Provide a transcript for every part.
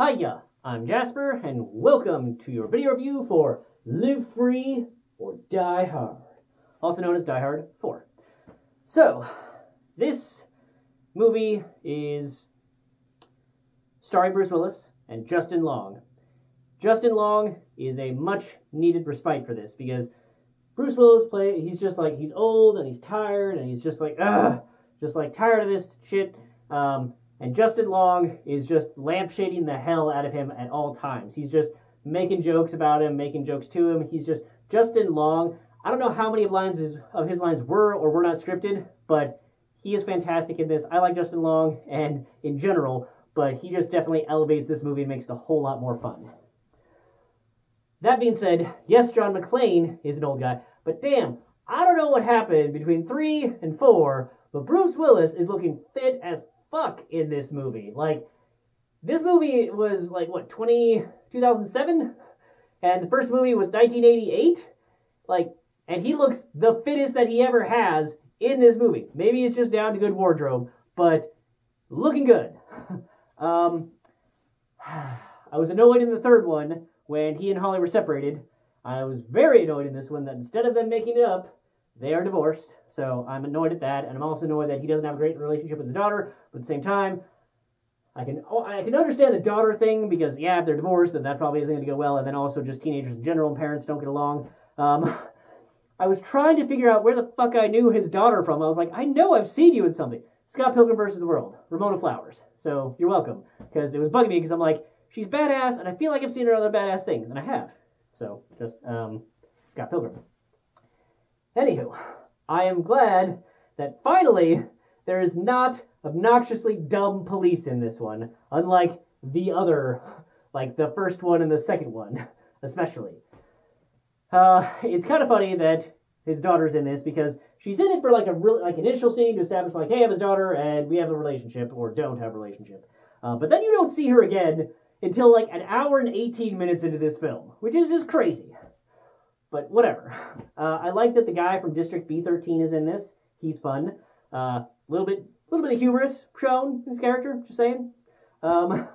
Hiya, I'm Jasper, and welcome to your video review for Live Free or Die Hard, also known as Die Hard 4. So, this movie is starring Bruce Willis and Justin Long. Justin Long is a much needed respite for this because Bruce Willis play he's just like he's old and he's tired and he's just like ugh, just like tired of this shit. Um, and Justin Long is just lampshading the hell out of him at all times. He's just making jokes about him, making jokes to him. He's just Justin Long. I don't know how many lines is, of his lines were or were not scripted, but he is fantastic in this. I like Justin Long and in general, but he just definitely elevates this movie and makes it a whole lot more fun. That being said, yes, John McClane is an old guy, but damn, I don't know what happened between three and four, but Bruce Willis is looking fit as fuck in this movie. Like, this movie was like, what, 20, 2007? And the first movie was 1988? Like, and he looks the fittest that he ever has in this movie. Maybe it's just down to good wardrobe, but looking good. um, I was annoyed in the third one when he and Holly were separated. I was very annoyed in this one that instead of them making it up, they are divorced. So I'm annoyed at that, and I'm also annoyed that he doesn't have a great relationship with his daughter. But at the same time, I can oh, I can understand the daughter thing because yeah, if they're divorced, then that probably isn't going to go well. And then also just teenagers in general and parents don't get along. Um, I was trying to figure out where the fuck I knew his daughter from. I was like, I know I've seen you in something. Scott Pilgrim versus the World, Ramona Flowers. So you're welcome because it was bugging me because I'm like, she's badass, and I feel like I've seen her other badass things, and I have. So just um, Scott Pilgrim. Anywho, I am glad that finally there is not obnoxiously dumb police in this one, unlike the other, like the first one and the second one, especially. Uh, it's kind of funny that his daughter's in this because she's in it for like a real like initial scene to establish like, hey, I have his daughter and we have a relationship or don't have a relationship. Uh, but then you don't see her again until like an hour and 18 minutes into this film, which is just crazy. But whatever. Uh, I like that the guy from District B13 is in this. He's fun. A uh, little bit, little bit of humorous shown in his character. Just saying. Um,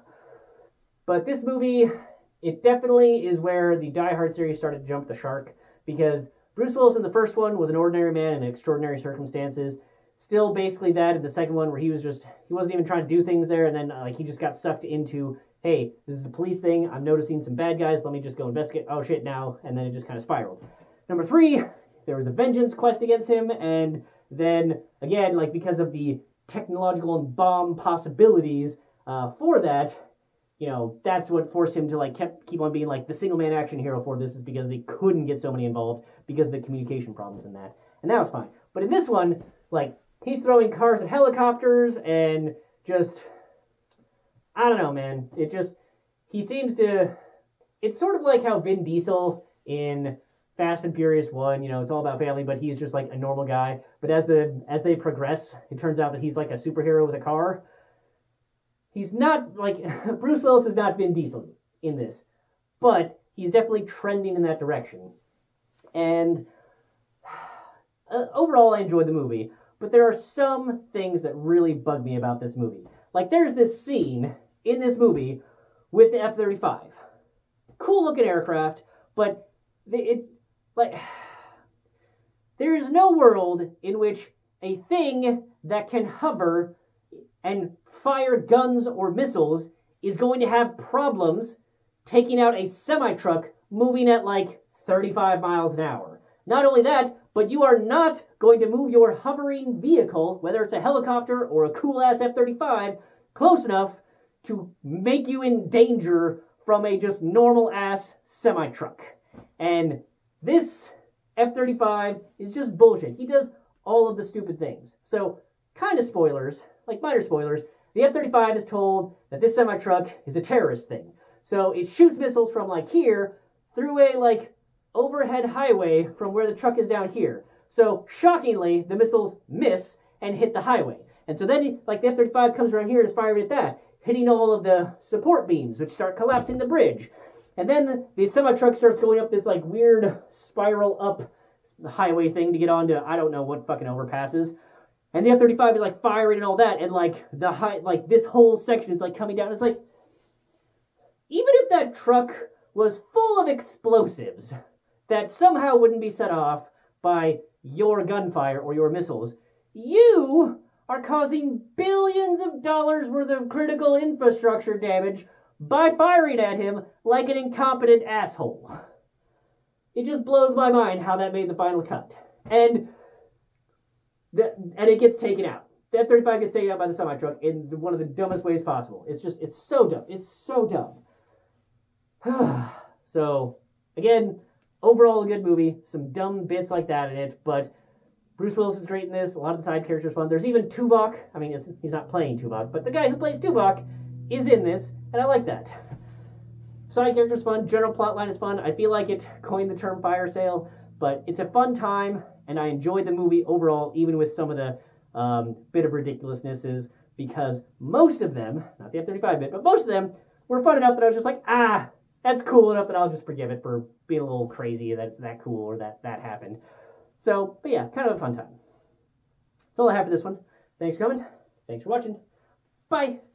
but this movie, it definitely is where the Die Hard series started to jump the shark because Bruce Willis in the first one was an ordinary man in extraordinary circumstances. Still, basically that in the second one where he was just he wasn't even trying to do things there, and then uh, like he just got sucked into hey, this is a police thing. I'm noticing some bad guys. Let me just go investigate. Oh shit, now. And then it just kind of spiraled. Number three, there was a vengeance quest against him. And then again, like because of the technological and bomb possibilities uh, for that, you know, that's what forced him to like kept keep on being like the single man action hero for this is because they couldn't get so many involved because of the communication problems in that. And that was fine. But in this one, like he's throwing cars at helicopters and just I don't know, man. It just he seems to. It's sort of like how Vin Diesel in Fast and Furious One, you know, it's all about family, but he's just like a normal guy. But as the as they progress, it turns out that he's like a superhero with a car. He's not like Bruce Willis is not Vin Diesel in this, but he's definitely trending in that direction. And uh, overall, I enjoyed the movie, but there are some things that really bug me about this movie. Like there's this scene in this movie with the F 35. Cool looking aircraft, but it, like, there is no world in which a thing that can hover and fire guns or missiles is going to have problems taking out a semi truck moving at like 35 miles an hour. Not only that, but you are not going to move your hovering vehicle, whether it's a helicopter or a cool ass F 35, close enough to make you in danger from a just normal ass semi truck. And this F 35 is just bullshit. He does all of the stupid things. So, kind of spoilers, like minor spoilers, the F 35 is told that this semi truck is a terrorist thing. So, it shoots missiles from like here through a like overhead highway from where the truck is down here. So, shockingly, the missiles miss and hit the highway. And so then, like, the F 35 comes around here and is firing at that hitting all of the support beams, which start collapsing the bridge. And then the, the semi truck starts going up this like weird spiral up the highway thing to get onto I don't know what fucking overpasses. And the F thirty five is like firing and all that, and like the high like this whole section is like coming down. It's like even if that truck was full of explosives that somehow wouldn't be set off by your gunfire or your missiles, you are causing billions of dollars worth of critical infrastructure damage by firing at him like an incompetent asshole. It just blows my mind how that made the final cut. And that, and it gets taken out. The F-35 gets taken out by the semi truck in one of the dumbest ways possible. It's just it's so dumb. It's so dumb. so again, overall a good movie. Some dumb bits like that in it, but Bruce Willis is great in this. A lot of the side characters fun. There's even Tuvok. I mean, he's not playing Tuvok, but the guy who plays Tuvok is in this, and I like that. Side characters fun. General plotline is fun. I feel like it coined the term fire sale, but it's a fun time, and I enjoyed the movie overall, even with some of the um, bit of ridiculousnesses, because most of them, not the F-35 bit, but most of them were fun enough that I was just like, ah, that's cool enough that I'll just forgive it for being a little crazy that it's that cool or that that happened. So, but yeah, kind of a fun time. That's all I have for this one. Thanks for coming. Thanks for watching. Bye.